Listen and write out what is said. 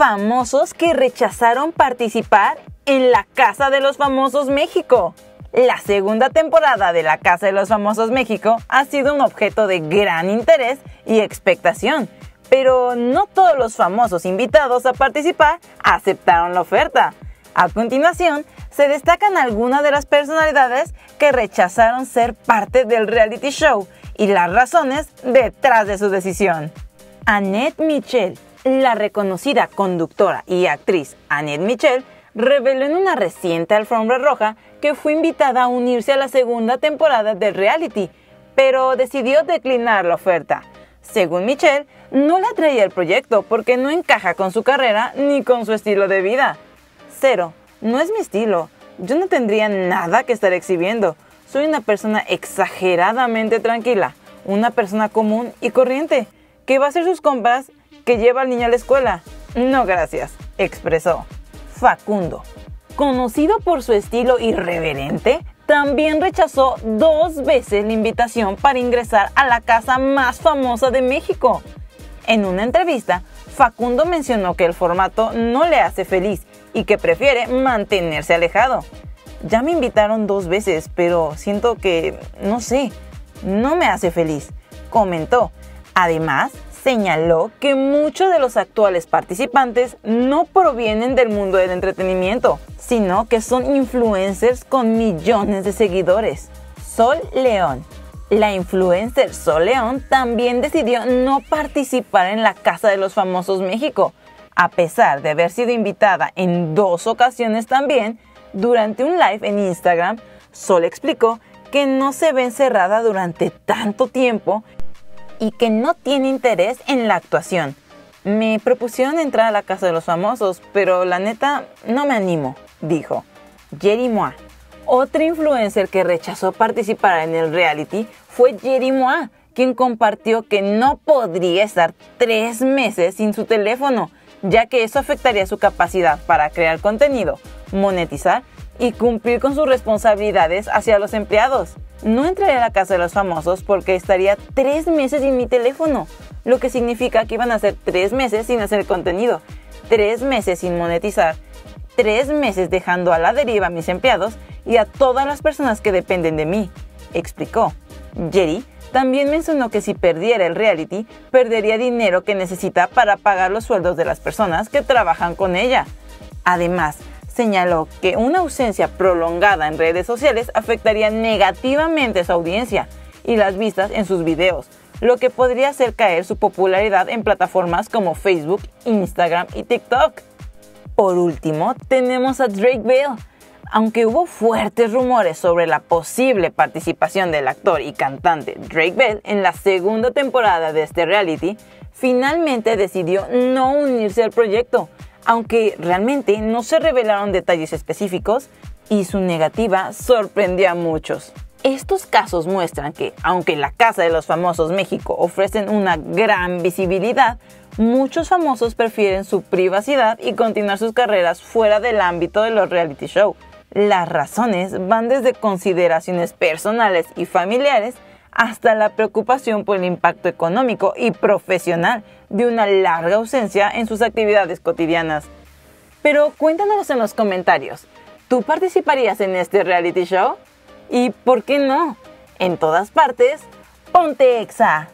Famosos que rechazaron participar en la Casa de los Famosos México. La segunda temporada de la Casa de los Famosos México ha sido un objeto de gran interés y expectación, pero no todos los famosos invitados a participar aceptaron la oferta. A continuación, se destacan algunas de las personalidades que rechazaron ser parte del reality show y las razones detrás de su decisión. Annette Michel, la reconocida conductora y actriz Annette Michel, reveló en una reciente alfombra roja que fue invitada a unirse a la segunda temporada del reality, pero decidió declinar la oferta. Según Michelle, no le atraía el proyecto porque no encaja con su carrera ni con su estilo de vida. Cero, no es mi estilo. Yo no tendría nada que estar exhibiendo. Soy una persona exageradamente tranquila, una persona común y corriente, que va a hacer sus compras, que lleva al niño a la escuela. No, gracias, expresó. Facundo, conocido por su estilo irreverente, también rechazó dos veces la invitación para ingresar a la casa más famosa de México. En una entrevista, Facundo mencionó que el formato no le hace feliz y que prefiere mantenerse alejado. Ya me invitaron dos veces, pero siento que, no sé, no me hace feliz, comentó. Además, señaló que muchos de los actuales participantes no provienen del mundo del entretenimiento, sino que son influencers con millones de seguidores. Sol León. La influencer Sol León también decidió no participar en la Casa de los Famosos México, a pesar de haber sido invitada en dos ocasiones también, durante un live en Instagram, Sol explicó que no se ve encerrada durante tanto tiempo y que no tiene interés en la actuación. Me propusieron entrar a la casa de los famosos, pero la neta no me animo, dijo. Jerry Moa. Otra influencer que rechazó participar en el reality fue Jerry Moa, quien compartió que no podría estar tres meses sin su teléfono, ya que eso afectaría su capacidad para crear contenido, monetizar y cumplir con sus responsabilidades hacia los empleados. No entraré a la casa de los famosos porque estaría tres meses sin mi teléfono, lo que significa que iban a ser tres meses sin hacer contenido, tres meses sin monetizar, tres meses dejando a la deriva a mis empleados y a todas las personas que dependen de mí, explicó. Jerry también mencionó que si perdiera el reality, perdería dinero que necesita para pagar los sueldos de las personas que trabajan con ella. Además, señaló que una ausencia prolongada en redes sociales afectaría negativamente su audiencia y las vistas en sus videos, lo que podría hacer caer su popularidad en plataformas como Facebook, Instagram y TikTok. Por último, tenemos a Drake Bell. Aunque hubo fuertes rumores sobre la posible participación del actor y cantante Drake Bell en la segunda temporada de este reality, finalmente decidió no unirse al proyecto, aunque realmente no se revelaron detalles específicos y su negativa sorprendió a muchos. Estos casos muestran que, aunque la Casa de los Famosos México ofrecen una gran visibilidad, muchos famosos prefieren su privacidad y continuar sus carreras fuera del ámbito de los reality show. Las razones van desde consideraciones personales y familiares hasta la preocupación por el impacto económico y profesional de una larga ausencia en sus actividades cotidianas. Pero cuéntanos en los comentarios, ¿tú participarías en este reality show? ¿Y por qué no? En todas partes, ponte exa.